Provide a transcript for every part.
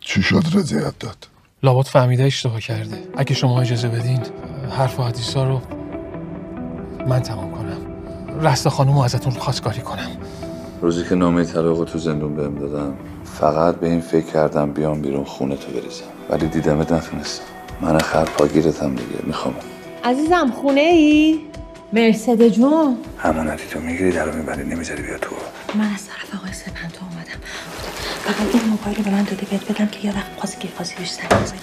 چی شد رضایت داد؟ لابد فهمیده اشتباه کرده. اگه شما اجازه بدین حرف و حدیثا رو من تمام کنم. رست خانم رو ازتون خواستگاری کنم. روزی که نامه طلاق تو زندون بهم دادم فقط به این فکر کردم بیام بیرون خونه تو بریزم. ولی دیدمت نتونستم. من خر پاگیرتم دیگه. می‌خوام. عزیزم خونه ای؟ مرسد جون. همونتی تو می‌گیری در می‌بری نمی‌ذاری بیا تو. من از طرف آقای سپنتو اومدم. فقط این موبایل رو به من دادی بهت بدم که یه وقت خاصی بهش زنگ بزنی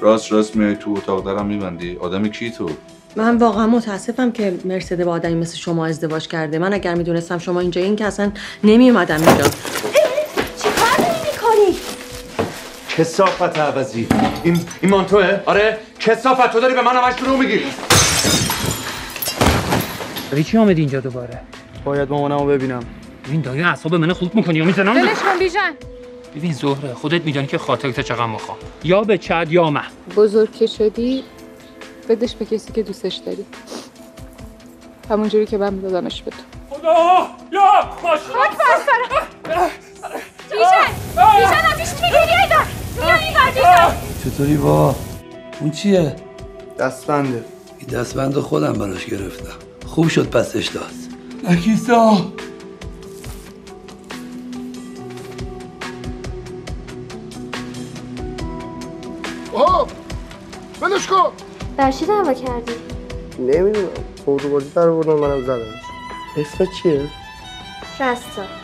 راست راست میای تو اتاق دارم میبندی. آدم کی تو؟ من واقعا متاسفم که مرسده با آدمی مثل شما ازدواج کرده. من اگر می‌دونستم شما اینجا این که اصلا نمی اومدم اینجا چی کار داری می‌کنی؟ کسافت عوضی. این این مانتوه آره؟ کسافت تو داری به من همش رو میگی. برای چی آمدی اینجا دوباره؟ باید مامانمو ببینم. این دایی اعصاب منو خورد می‌کنی یا می‌زنم ولش کن بیژن. ببین زهره خودت میدانی که خاطرت چقدر مخوام یا به چد یا من. بزرگ که شدی بدش به کسی که دوستش داری. همونجوری که من دادمش به تو. خدا! یا! ماشاءالله! بیژن بیژن آتیش می‌گیری ایدار بیا ایدار بیژن. چطوری با؟ اون چیه؟ دستبنده. این دستبند خودم براش گرفتم. خوب شد پسش داد. نکیسا آه ولش کن. بر چی دعوا کردی؟ نمی‌دونم. خورده بازی در بردن منم زدمش اسم چیه؟ رستا.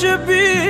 چرخش بی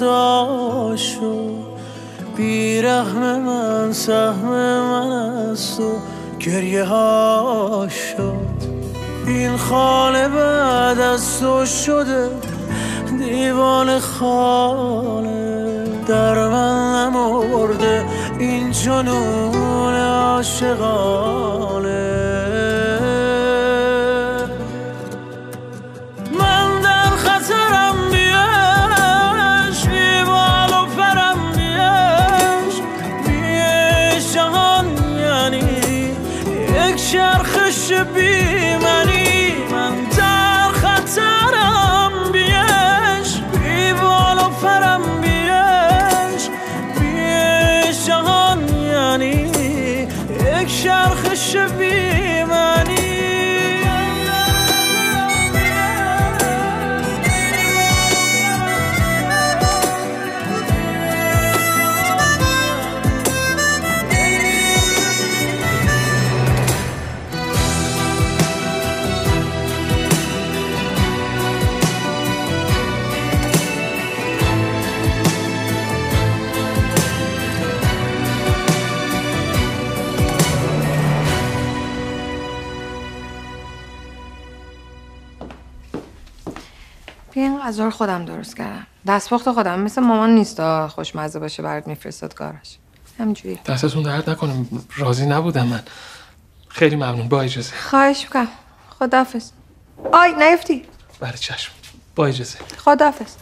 جدا شد بیرحم من سهم من است و گریه ها شد. این خانه بعد از تو شده دیوان خانه در من نمرده این جنون عاشقانه غذا رو خودم درست کردم. دستپخت خودم مثل مامان نیست. آه، خوشمزه باشه برات میفرستاد کارش. همینجوری. دستتون درد نکنم راضی نبودم من. خیلی ممنون. با اجازه. خواهش می‌کنم. خداحافظ. آی نیفتی. بله چشم. با اجازه. خداحافظ.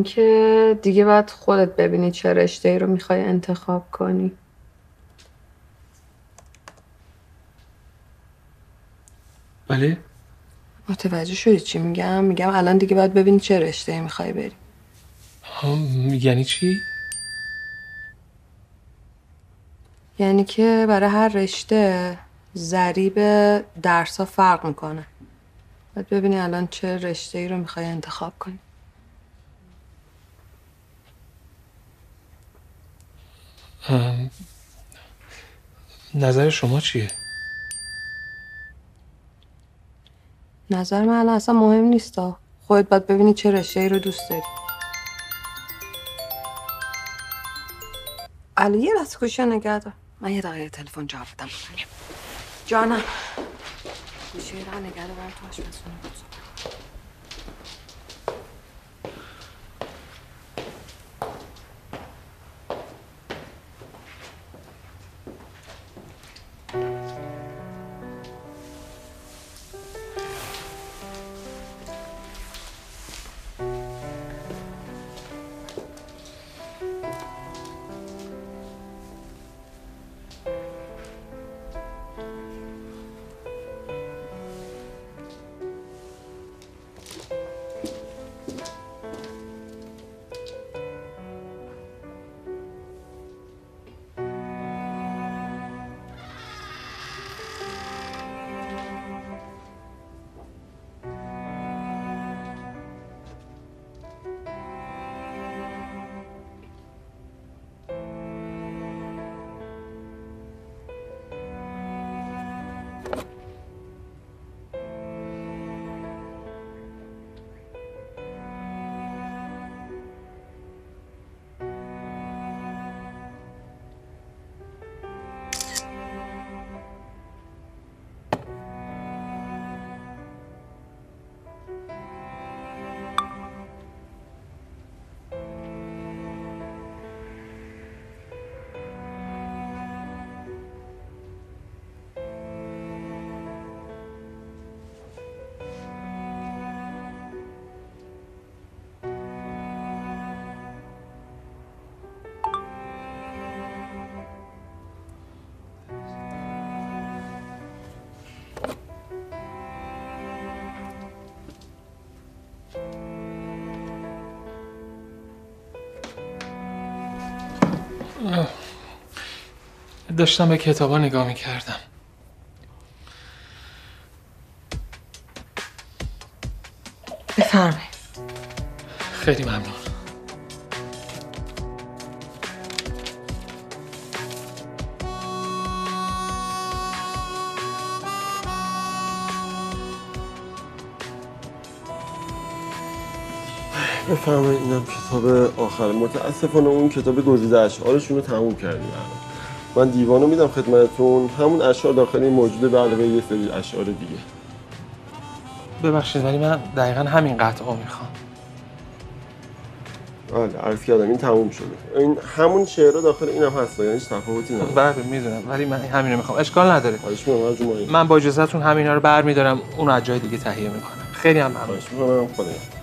اینکه دیگه باید خودت ببینی چه رشته ای رو می‌خوای انتخاب کنی. بله. متوجه شدی چی میگم؟ میگم الان دیگه باید ببینی چه رشته ای می‌خوای بری. ها، یعنی چی؟ یعنی که برای هر رشته ضریب درس ها فرق می‌کنه. باید ببینی الان چه رشته ای رو می‌خوای انتخاب کنی. نظر شما چیه؟ نظر من الان اصلا مهم نیست ها. خودت باید ببینی چه رشته ای رو دوست داری. علی یه لحظه گوشی نگه دار. من یه دقیقه تلفن جواب بدم. جانم. گوشی رو نگه دار تو آشپزخونه بود. داشتم به کتابا نگاه می‌کردم. بفرمایید. خیلی ممنون. بفرمایید اینم کتاب آخر. متاسفانه اون کتاب گزیده اشعارشون رو تموم کردیم الان. من دیوانو میدم خدمتتون. همون اشعار داخل این موجوده به علاوه یه سری اشعار دیگه. ببخشید ولی من دقیقا همین قطعه می‌خوام. بله عرض کردم این تموم شده. این همون شعرها داخل اینم هست یعنی هیچ تفاوتی نداره. بله می‌دونم ولی من همین رو می‌خوام. اشکال نداره. این. من با اجازهتون همینا رو برمیدارم اون رو از جای دیگه تهیه می‌کنم. خیلی هم ممنون. خواهش می‌کنم خدا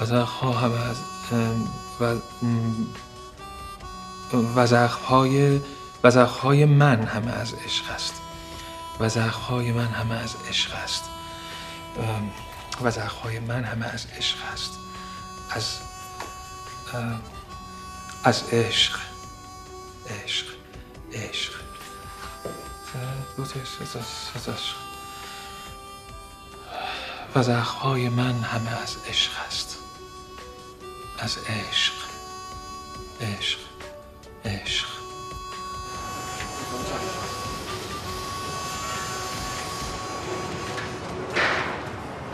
وزخها همه از و وزخهای من همه از عشق است. وزخهای من همه از عشق است. وزخهای من همه از عشق است. از از عشق عشق عشق. دو. و من همه از عشق است. از عشق عشق عشق.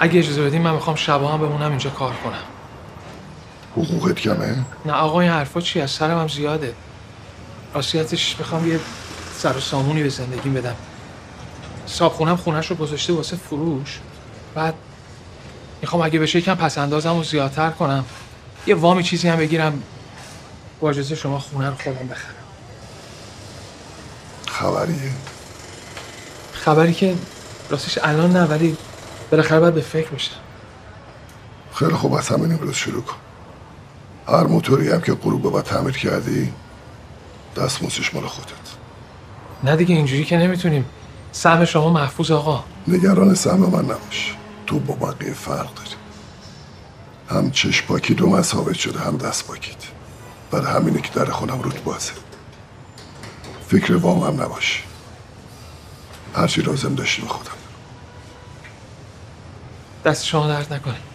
اگه اجازه بدین من می‌خوام شبا هم بمونم اینجا کار کنم. حقوقت کمه؟ نه آقا این حرفا چی از سرم هم زیاده. راستیتش می‌خوام یه سر و سامونی به زندگیم بدم. صابخونم خونش رو گذاشته واسه فروش. بعد می‌خوام اگه بشه یکم پس اندازم رو زیادتر کنم. یه وامی چیزی هم بگیرم. با اجازه شما خونه رو خودم بخرم. خبریه. خبری که راستش الان نه ولی بالاخره باید به فکر بشه. خیلی خوب از همین امروز شروع کن. هر موتوری هم که غروب بعد تعمیر کردی دستموزش مال خودت. نه دیگه اینجوری که نمی‌تونیم. سهم شما محفوظ آقا. نگران سهم من نباش. تو با بقیه فرق داری. هم چشم پاکی دو ثابت شده هم دست پاکیت برای همینه که در خونم رود بازه. فکر وام هم نباش. هرچی لازم داشتی به خودم. دست شما درد نکنه.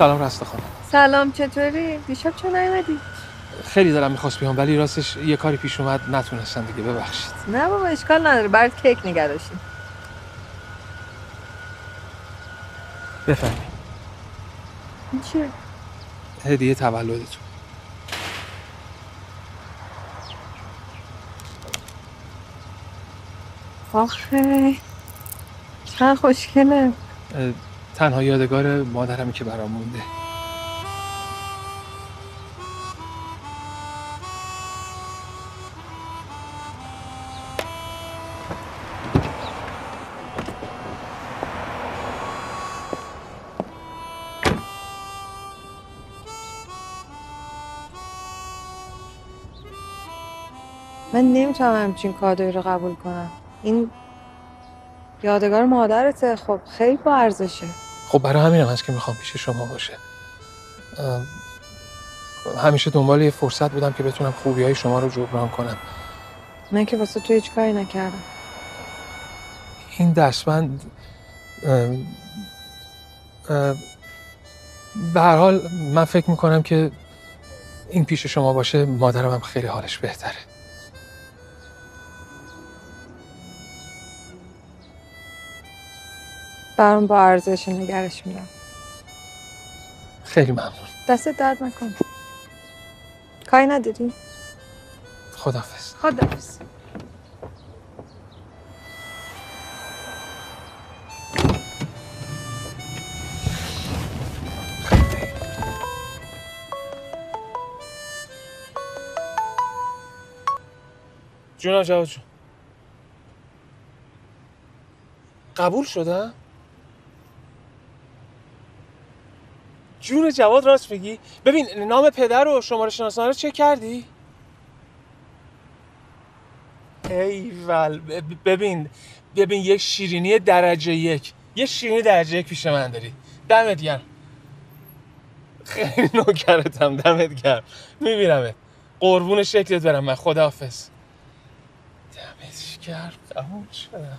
سلام رستخانه سلام چطوری؟ دیشب چون نیومدی؟ خیلی دارم می‌خواست بیام ولی راستش یه کاری پیش اومد نتونستم دیگه ببخشید نه بابا اشکال نداره برات کیک نگه داشتیم بفرمایید این چیه؟ هدیه تولدتون آخه چقدر خوشگله تنها یادگار مادرمی که برام مونده. من نمی‌تونم همچین کادوی رو قبول کنم. این یادگار مادرته. خب خیلی با ارزشه. خب برای همینم هست که می‌خوام پیش شما باشه. همیشه دنبال یه فرصت بودم که بتونم خوبی های شما رو جبران کنم. من که واسه تو هیچ کاری نکردم. این دستبند به هر حال من فکر می‌کنم که این پیش شما باشه مادرم هم خیلی حالش بهتره. برام با ارزش نگرش میدم. خیلی ممنون. دستت درد نکن کاری نداری؟ خدافز خدافز جونم جواد جون. قبول شدم؟ جون جواد راست میگی؟ ببین نام پدر و شماره شناسنامه رو چک کردی؟ ایول ببین ببین یک شیرینی درجه یک. یه شیرینی درجه یک پیش من داری. دمت گرم. خیلی نوکرتم دمت گرم. میبینمت. قربون شکلت برم من خداحافظ. دمت گرم تموم شدم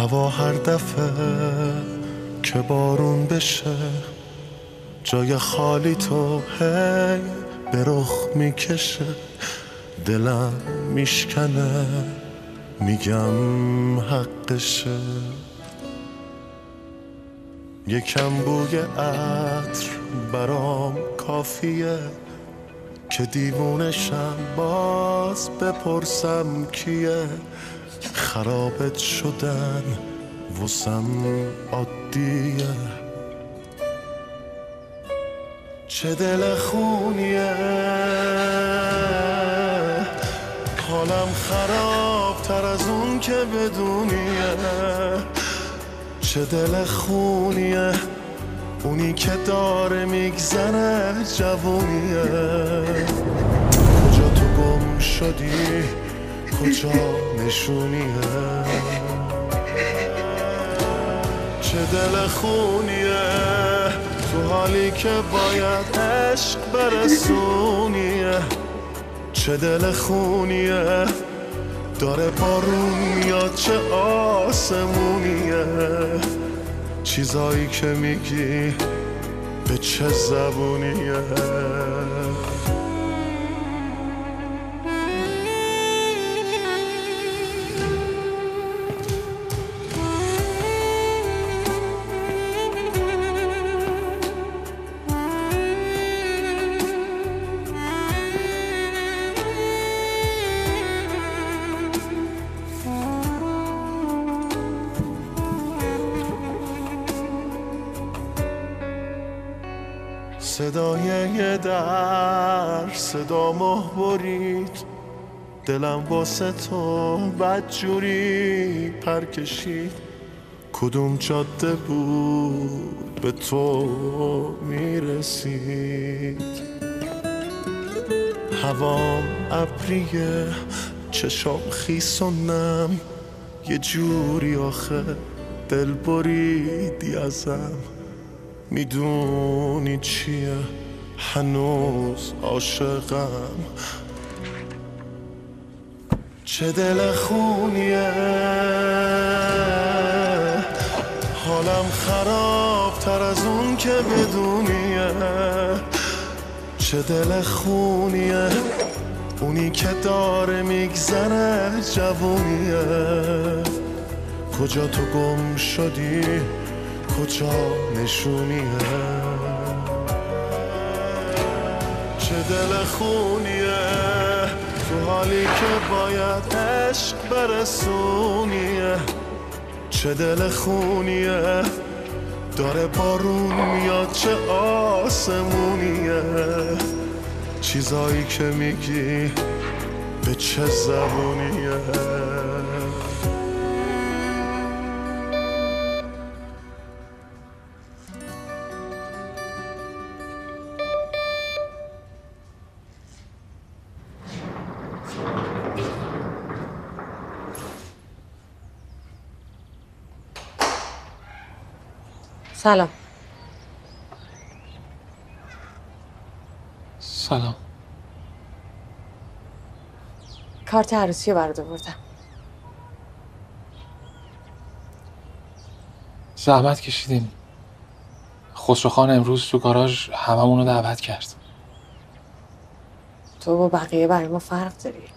هوا هر دفعه که بارون بشه جای خالی تو هی به رخ می‌کشه. دلم میشکنه میگم حقشه. یکم بوی عطر برام کافیه که دیوونشم باز بپرسم کیه. خرابت شدن وسم عادیه. چه دل خونیه. حالم خراب تر از اون که بدونیه. چه دل خونیه. اونی که داره میگذره جوونیه. کجا تو گم شدی؟ کجا نشونیه چه دل خونیه؟ تو حالی که باید عشق برسونیه. چه دل خونیه؟ داره بارون میاد چه آسمونیه؟ چیزایی که میگی به چه زبونیه؟ دلم واسه تو بدجوری پر کشید. کدوم جاده بود به تو می‌رسید؟ هوام ابریه چشام خیس و نم یه جوری آخه دل بریدی ازم. می‌دونی چیه؟ هنوز عاشقم. چه دل خونیه. حالم خراب تر از اون که بدونیه. چه دل خونیه. اونی که داره میگذره جوونیه. کجا تو گم شدی؟ کجا نشونیه؟ چه دل خونیه. تو حالی که باید عشق برسونیه. چه دل خونیه؟ داره بارون میاد چه آسمونیه؟ چیزایی که میگی به چه زبونیه؟ سلام. سلام. کارت عروسی رو برات آوردم. زحمت کشیدیم خسروخان امروز تو گاراژ هممون رو دعوت کرد. تو با بقیه برای ما فرق داری.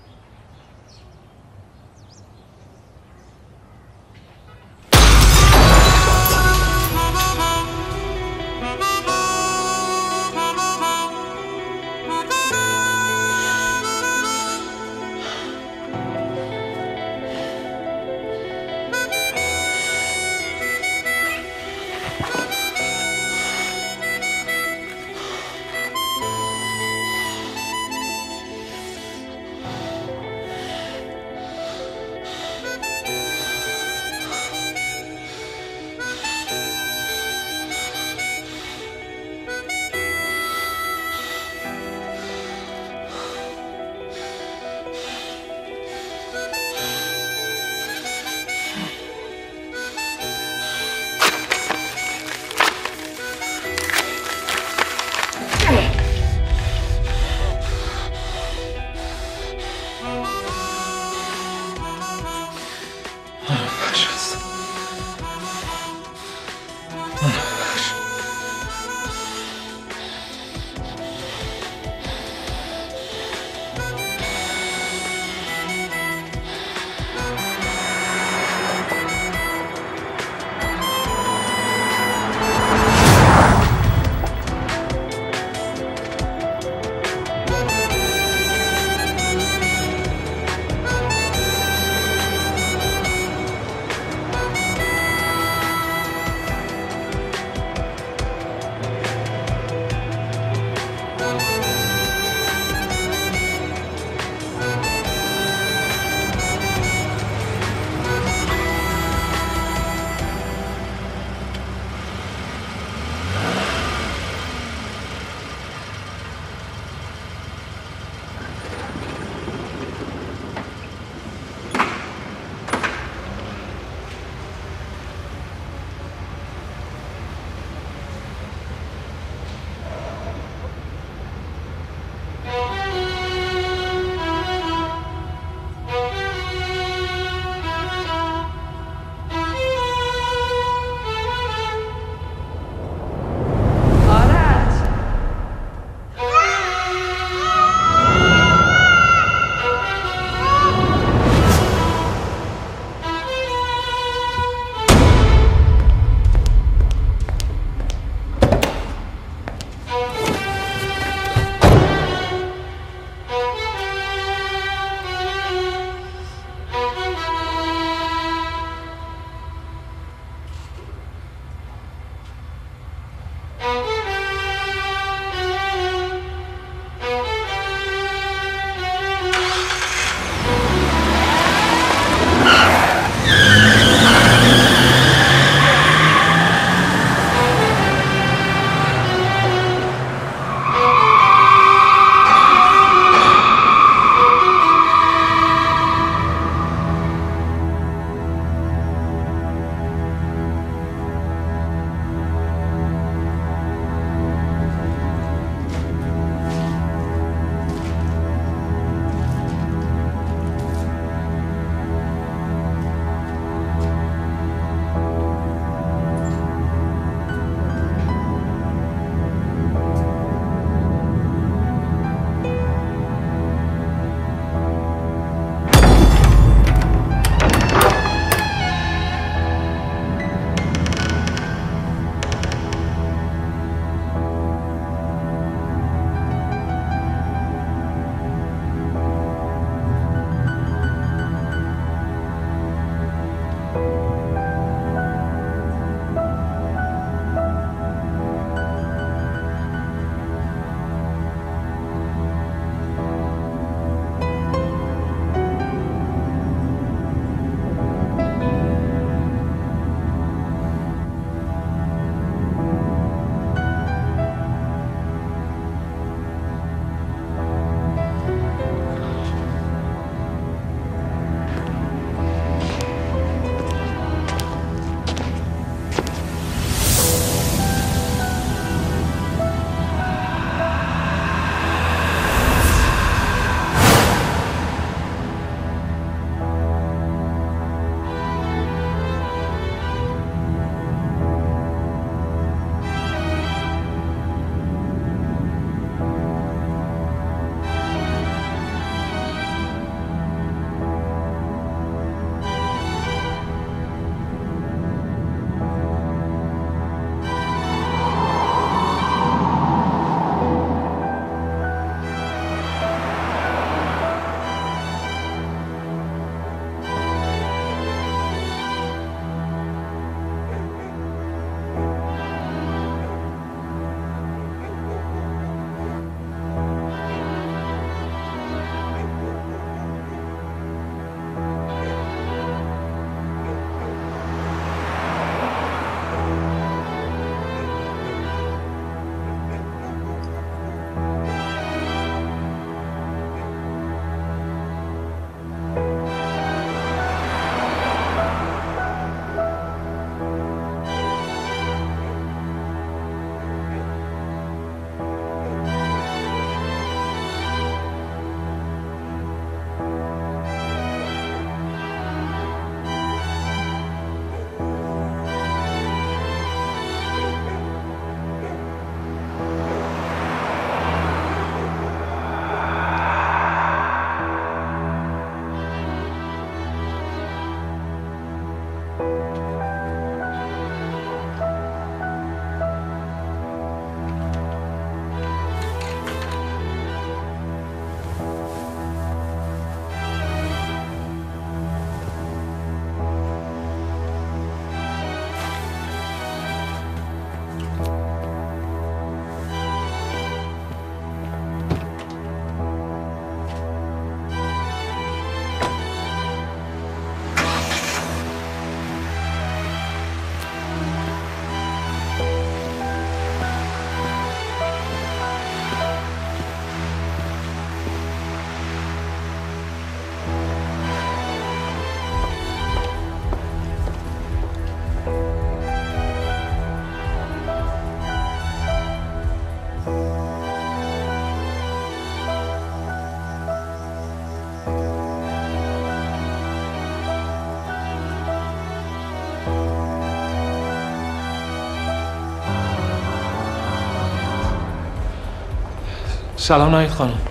سلام نایت خانم.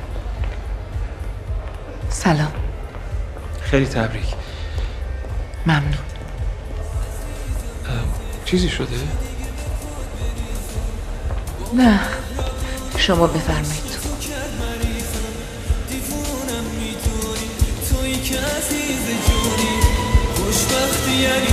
سلام. خیلی تبریک. ممنون. چیزی شده؟ نه شما بفرمایید. توی که عزیز جونی خوشبختی یعنی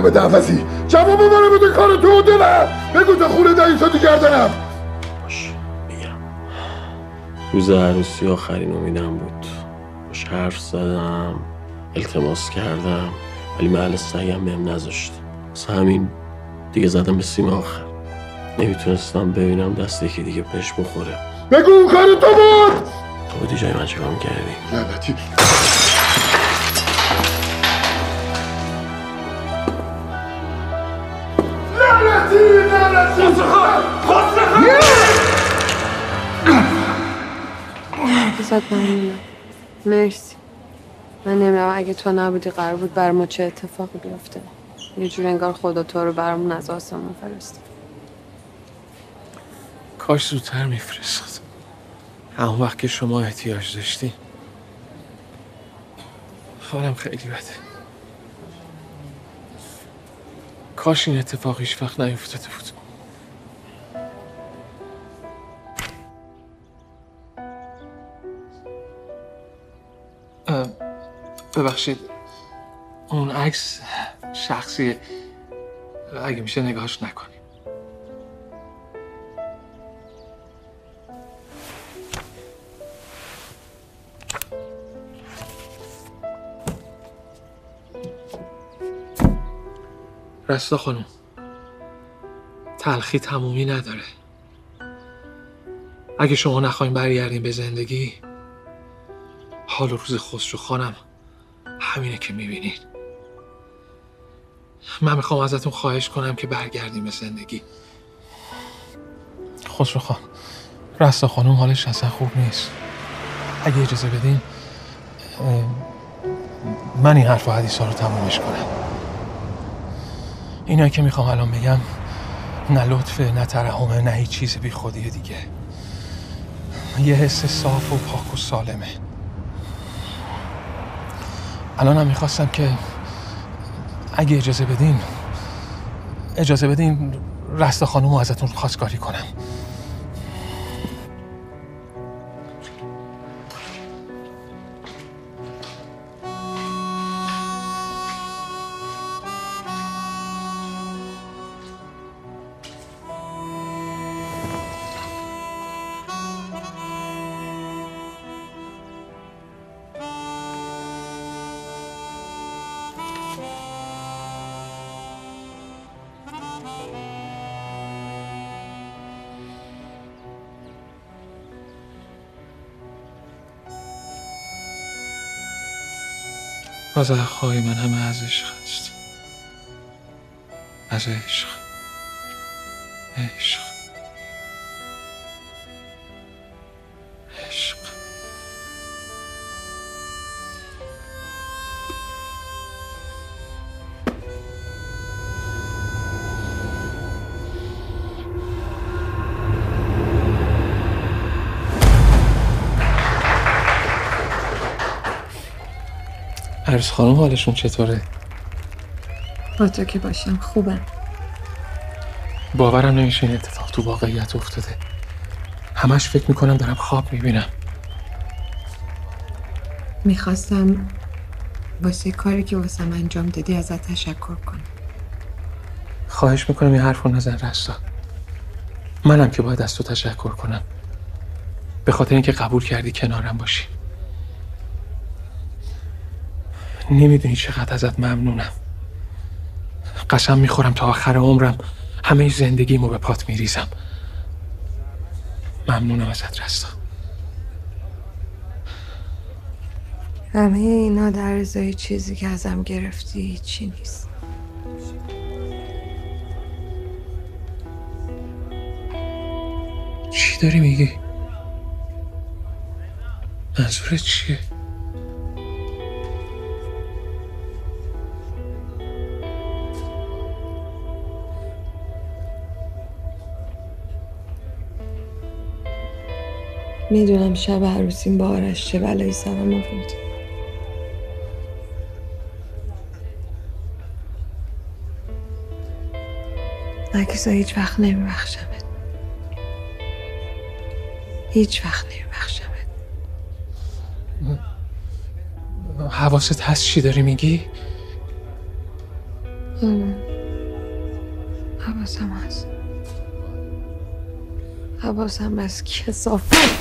منو بده عوضی. جواب منو بده کار تو دلم. بگو تا خونه دایی تو گردنم روز عروسی آخرین امیدم بود. باش حرف زدم التماس کردم ولی محل سعیم بهم نذاشت. واسه همین دیگه زدم به سیم آخر. نمی‌تونستم ببینم دست یکی دیگه بهش بخوره. بگو اون کار تو بود. تو بودی جای من چیکار کردی لعنتی لعنتی ازت ممنونم مرسی. من نمی‌دونم اگه تو نبودی قرار بود بر ما چه اتفاقی بیفته. یه جور انگار خدا تو رو برامون از آسمون فرست کاش زودتر میفرستاد. همون وقت که شما احتیاج داشتی. حالم خیلی بده. کاش این اتفاق هیچ وقت نیفتاده بود. ببخشید. اون عکس شخصی اگه میشه نگاهش نکنی رستا خانم تلخی تمومی نداره. اگه شما نخواین برگردین به زندگی حال روز خسرو خانم همینه که می‌بینین. من می‌خوام ازتون خواهش کنم که برگردیم به زندگی. خسرو خان رستا خانم حالش اصلا خوب نیست. اگه اجازه بدین من این حرف و حدیث رو تمومش کنم. اینا که می‌خوام الان بگم نه لطفه نه ترحمه نه هیچ چیز بی خودی دیگه. یه حس صاف و پاک و سالمه. الان هم می‌خواستم که اگه اجازه بدین اجازه بدین رست خانم رو ازتون خواستگاری کنم. رضاخای من همه از عشق است از عشق. عشق. عروس خانم حالشون چطوره؟ با تو که باشم خوبم. باورم نمیشه این اتفاق تو واقعیت افتاده. همش فکر می‌کنم دارم خواب می‌بینم. می‌خواستم واسه کاری که واسه من انجام دادی ازت تشکر کنم. خواهش می‌کنم این حرف رو نزن رستا منم که باید از تو تشکر کنم. به خاطر اینکه قبول کردی کنارم باشی. نمی‌دونی چقدر ازت ممنونم قسم می‌خورم تا آخر عمرم همه زندگیمو به پات میریزم ممنونم ازت رستا همه اینا در ازای چیزی که ازم گرفتی چی نیست چی داری میگی؟ منظورت چیه؟ می‌دونم شب عروسیم با آرش چه بلایی سرم آورد نکیسا هیچ وقت نمیبخشمت هیچ وقت نمیبخشمت حواست هست چی داری میگی؟ آره. حواسم هست حواسم از کسافت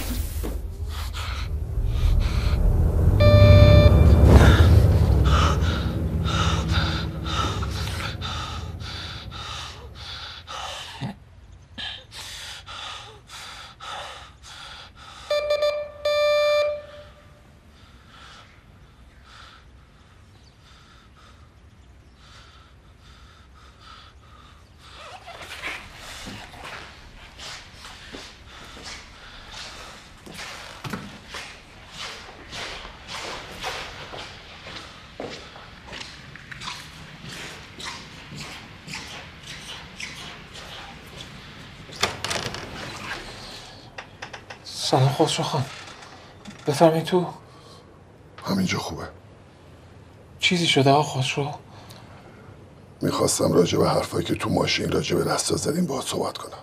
سلام خسرو خان. بفرمایید تو. همینجا خوبه. چیزی شده آقا خسرو می‌خواستم راجع به حرفایی که تو ماشین راجع به رستا زدیم باهات صحبت کنم.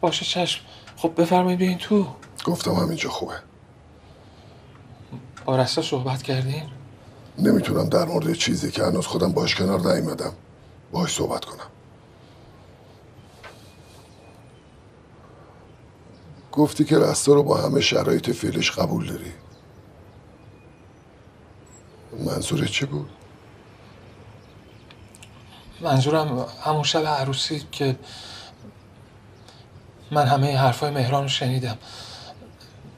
باشه چشم. خب بفرمایید بیاین تو. گفتم همینجا خوبه. با رستا صحبت کردین؟ نمی‌تونم در مورد چیزی که هنوز خودم باش کنار نیومدم. باش صحبت کنم گفتی که رستا رو با همه شرایط فعلش قبول داری منظورت چی بود؟ منظورم همون شب عروسی که من همه حرفای مهران رو شنیدم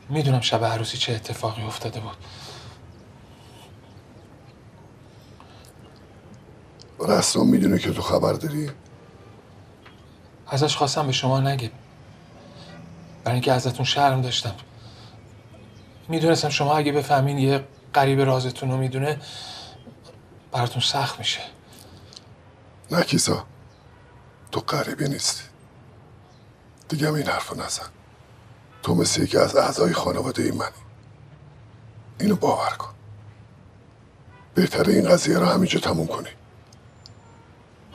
می‌دونم شب عروسی چه اتفاقی افتاده بود رستا می‌دونه که تو خبر داری؟ ازش خواستم به شما نگه برای اینکه ازتون شرم داشتم. می‌دونستم شما اگه بفهمین یه قریب رازتون رو می‌دونه براتون سخت میشه. نه کیسا تو غریبی نیستی. دیگه این حرفو نزن. تو مثل یکی از اعضای خانواده این منی. اینو باور کن. بهتره این قضیه رو همینجا تموم کنی.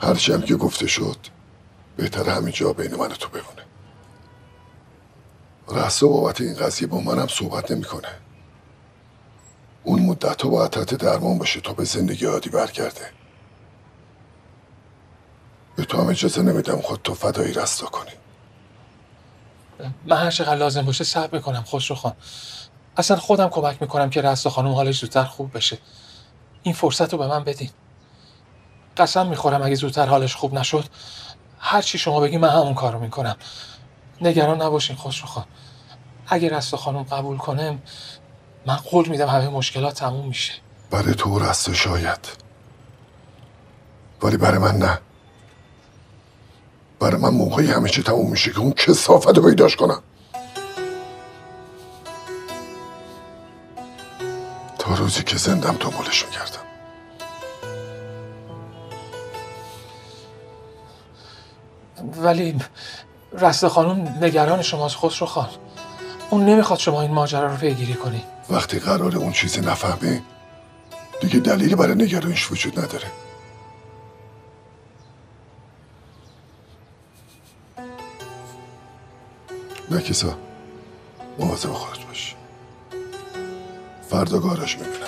هرچی هم که گفته شد بهتره همینجا بین من و تو بمونه. رسا بابت این قضیه با منم صحبت نمی‌کنه. اون مدت تو باید تحت درمان باشه تا به زندگی عادی برگرده. به تو هم اجازه نمیدم خود تو فدایی رستا کنی. من هر چقدر لازم باشه صبر می‌کنم خسرو خان. اصلا خودم کمک می‌کنم که رستا خانم حالش زودتر خوب بشه. این فرصت رو به من بدین. قسم می‌خورم اگه زودتر حالش خوب نشد هر چی شما بگی من همون کارو می‌کنم. نگران نباشین خسرو خان. اگه رستا خانم قبول کنه من قول میدم همه مشکلات تموم میشه. برای تو رستا شاید. ولی برای من نه. برای من موقعی همه چی تموم میشه که اون کسافت رو پیداش کنم. تا روزی که زندم دنبالش می‌کردم. ولی رستا خانم نگران شماست خسرو خان. اون نمی‌خواد شما این ماجرا رو پیگیری کنی. وقتی قرار اون چیزی نفهمه دیگه دلیلی برای نگرانش وجود نداره. نکیسا مواظب خودت باش. فردا گاراژ میبینمت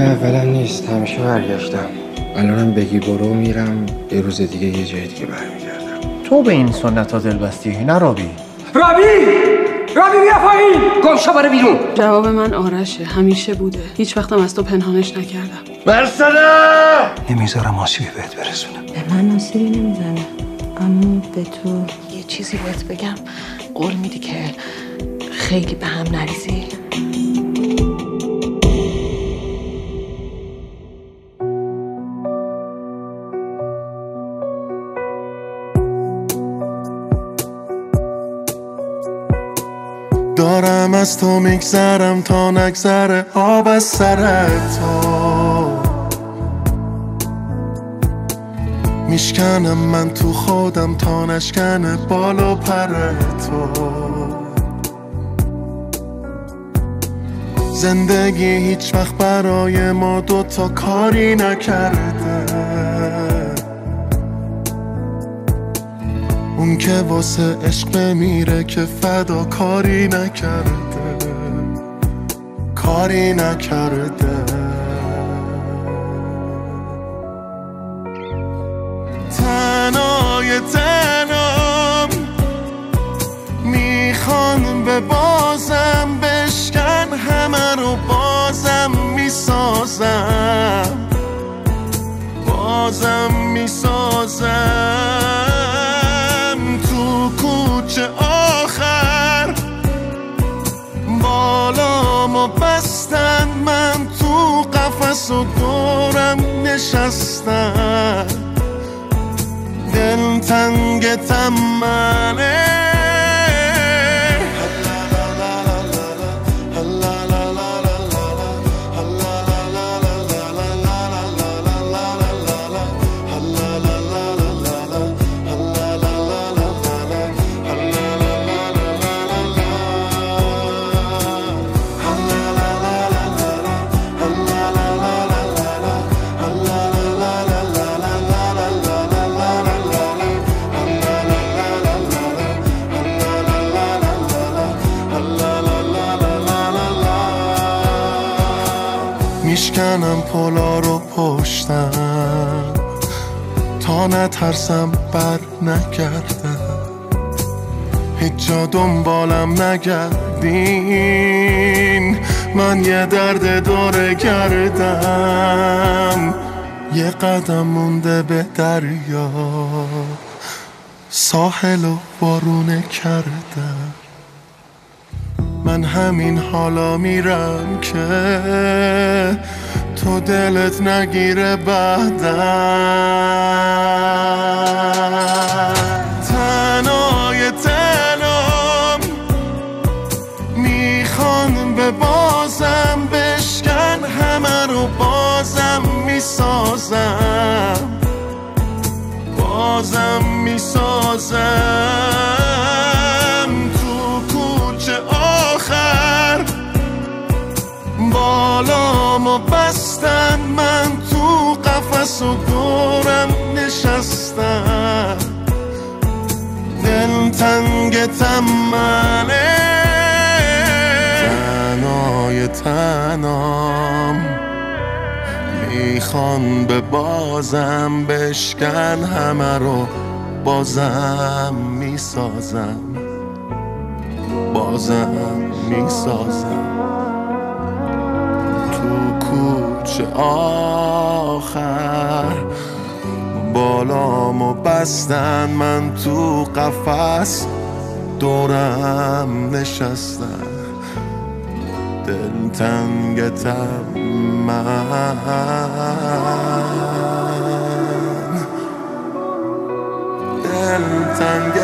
دفعه اولم نیست همیشه برگشتم. الانم بگی برو میرم. یه روز دیگه یه جای دیگه برمیگردم. تو به این سنت ها دل بستی نه رابی؟ رابی! رابی بیا پایین! گم شو بیرون. جواب من آرشه همیشه بوده. هیچ وقتم از تو پنهانش نکردم. مرسده نمی‌ذارم آسیبی بهت برسونه. به من آسیبی نمی‌زنه. اما به تو یه چیزی بهت بگم. قول میدی که خیلی به هم نریزی؟ تو میگذرم تا نگذره آب از سر تو. میشکنم من تو خودم تا نشکنه بال پر تو. زندگی هیچ وقت برای ما دو تا کاری نکرده. اون که واسه عشق بمیره که فدا کاری نکرده. کاری نکرده. تنهای تنام می‌خوان به بازم بشکن همه رو بازم می‌سازم. بازم می‌سازم. و دورم نشستن دل تنگ تمنه نترسم بر نگردم هیچ جا دنبالم نگردین. من یه درد داره گردم. یه قدم مونده به دریا. ساحل و بارونه کردم. من همین حالا میرم که تو دلت نگیره بعدم تنگ تمنه تنهای تنام می‌خوان به بازم بشکن همه رو بازم می‌سازم. بازم می‌سازم. تو کوچه آخر بالامو بستن من تو قفس دورم نشستن دل تنگ من. دل تنگ